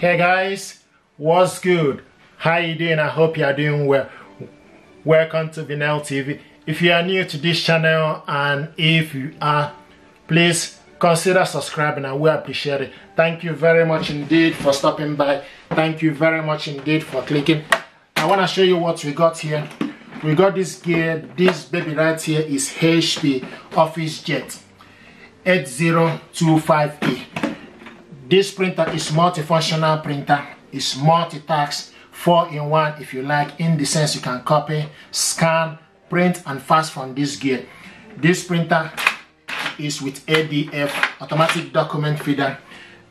Hey guys, what's good? How you doing? I hope you are doing well. Welcome to Vinnel TV. If you are new to this channel and if you are, please consider subscribing. I will appreciate it. Thank you very much indeed for stopping by. Thank you very much indeed for clicking. I want to show you what we got here. We got this gear. This baby right here is HP OfficeJet 8025E. This printer is multifunctional printer. It's multitask, four in one if you like. In the sense you can copy, scan, print, and fax from this gear. This printer is with ADF, automatic document feeder.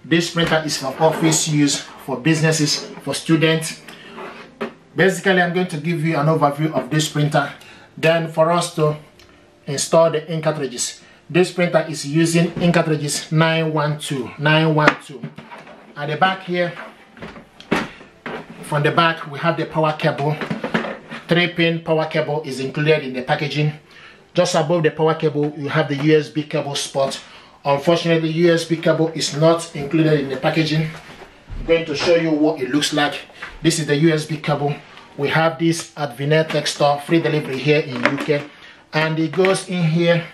This printer is for office use, for businesses, for students. Basically, I'm going to give you an overview of this printer. Then for us to install the ink cartridges. This printer is using ink cartridges 912, 912. At the back here, from the back, we have the power cable. Three pin power cable is included in the packaging. Just above the power cable, you have the USB cable spot. Unfortunately, USB cable is not included in the packaging. I'm going to show you what it looks like. This is the USB cable. We have this at Vinetech store, free delivery here in UK. And it goes in here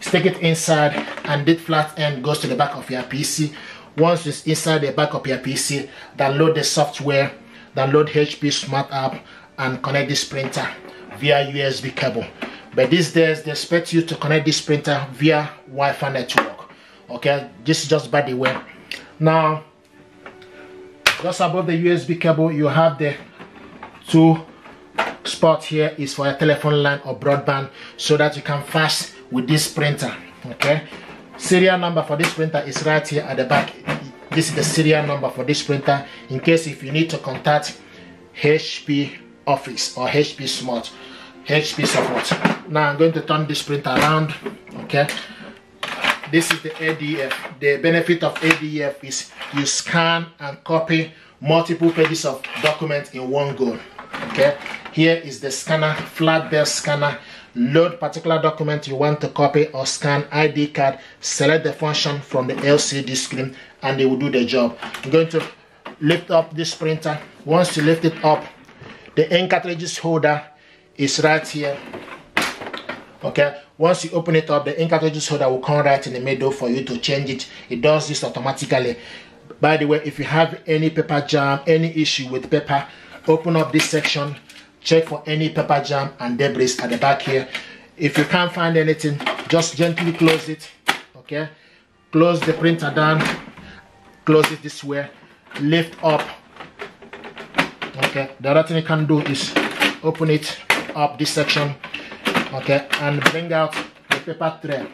stick it inside and this flat end goes to the back of your PC once it's inside the back of your PC download the software download HP smart app and connect this printer via USB cable. But these days they expect you to connect this printer via Wi-Fi network. Okay this is just by the way. Now just above the USB cable you have the two spot here is for a telephone line or broadband so that you can fax with this printer okay? Serial number for this printer is right here at the back. This is the serial number for this printer in case if you need to contact HP office or HP smart HP support. Now I'm going to turn this printer around okay? This is the ADF the benefit of ADF is you scan and copy multiple pages of documents in one go okay here is the scanner flatbed scanner load particular document you want to copy or scan ID card, select the function from the LCD screen and they will do the job. I'm going to lift up this printer. Once you lift it up, the ink cartridges holder is right here. Okay, once you open it up, the ink cartridges holder will come right in the middle for you to change it. It does this automatically. By the way, if you have any paper jam, any issue with paper, open up this section check for any paper jam and debris at the back here. If you can't find anything just gently close it okay? Close the printer down close it this way lift up okay? The other thing you can do is open it up this section okay? And bring out the paper tray.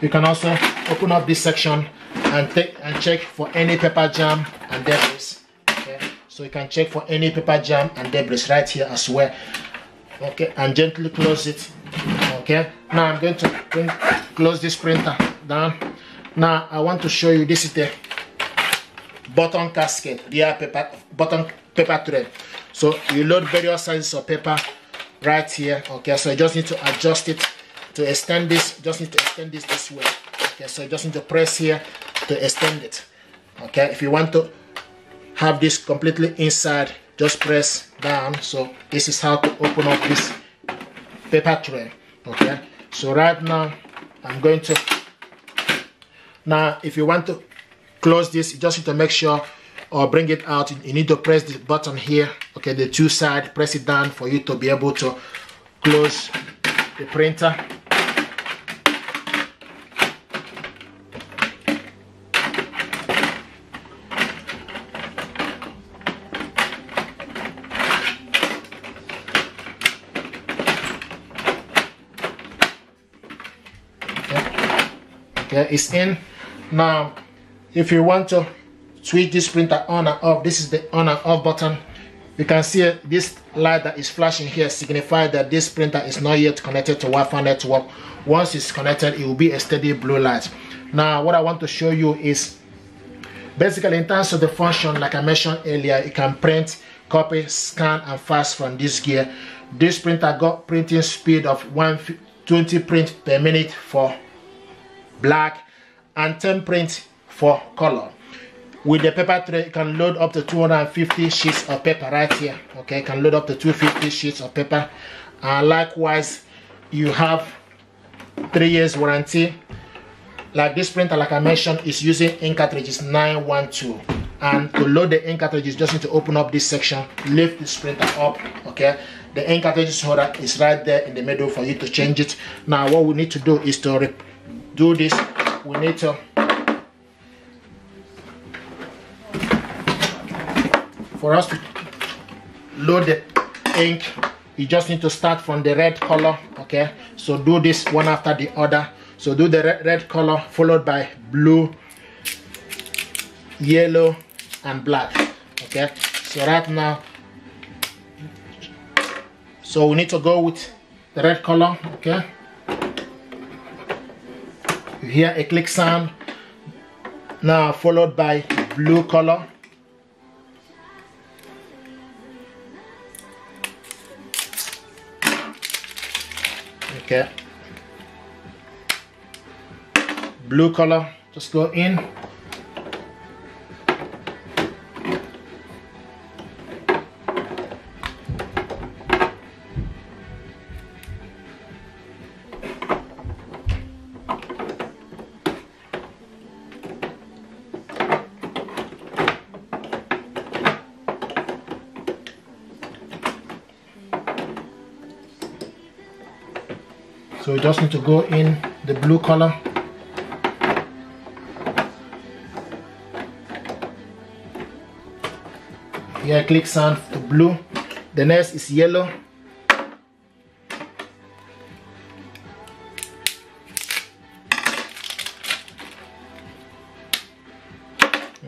You can also open up this section and take and check for any paper jam and debris so you can check for any paper jam and debris right here as well. Okay and gently close it. Okay now i'm going to close this printer down. Now i want to show you this is the button casket rear paper button paper tray. So you load various sizes of paper right here okay? So you just need to adjust it to extend this just need to extend this this way. Okay so you just need to press here to extend it. Okay if you want to have this completely inside just press down. So this is how to open up this paper tray okay? So right now i'm going to now if you want to close this you just need to make sure or bring it out. You need to press the button here okay the two side press it down for you to be able to close the printer okay it's in. Now if you want to switch this printer on and off this is the on and off button. You can see this light that is flashing here signifies that this printer is not yet connected to Wi-Fi network. Once it's connected it will be a steady blue light. Now what I want to show you is basically in terms of the function like I mentioned earlier you can print copy scan and fax from this gear. This printer got printing speed of 120 print per minute for black and 10 print for color. With the paper tray you can load up to 250 sheets of paper right here okay? You can load up to 250 sheets of paper. And likewise you have three years warranty. Like this printer like i mentioned is using ink cartridges 912 and to load the ink cartridges just need to open up this section lift this printer up okay? The ink cartridges holder is right there in the middle for you to change it. Now what we need to do is to do this we need to for us to load the ink you just need to start from the red color okay? So do this one after the other. So do the red, red color followed by blue yellow and black okay? So right now so we need to go with the red color okay hear a click sound now followed by blue color. Okay. Blue color. Just go in you just need to go in the blue color. Here click on to blue. The next is yellow.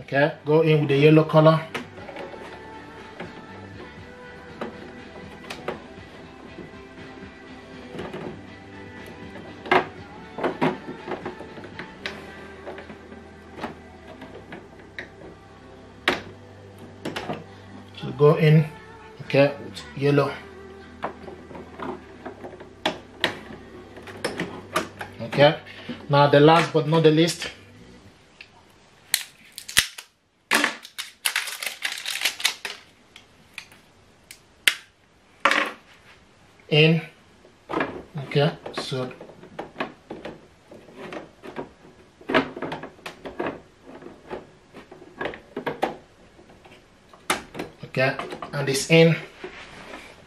Okay go in with the yellow color okay, with yellow. Okay, now the last but not the least. In, okay, so okay and it's in.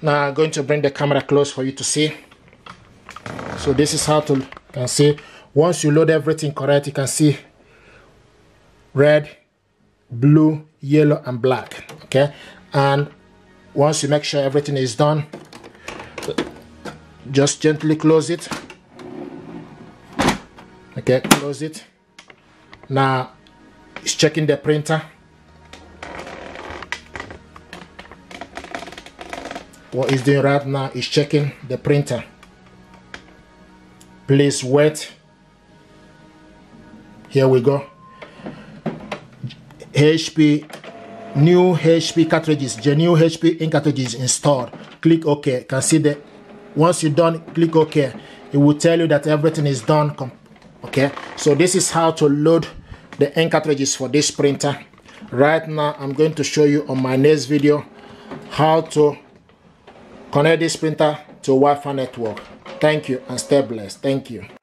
Now I'm going to bring the camera close for you to see. So this is how to can see. Once you load everything correct you can see red blue yellow and black okay? And once you make sure everything is done just gently close it. Okay close it. Now it's checking the printer what it's doing right now is checking the printer. Please wait. Here we go. HP new HP cartridges the new HP ink cartridges installed. Click OK. Can see that once you're done click OK. It will tell you that everything is done okay so this is how to load the ink cartridges for this printer. Right now I'm going to show you on my next video how to connect this printer to Wi-Fi network. Thank you and stay blessed. Thank you.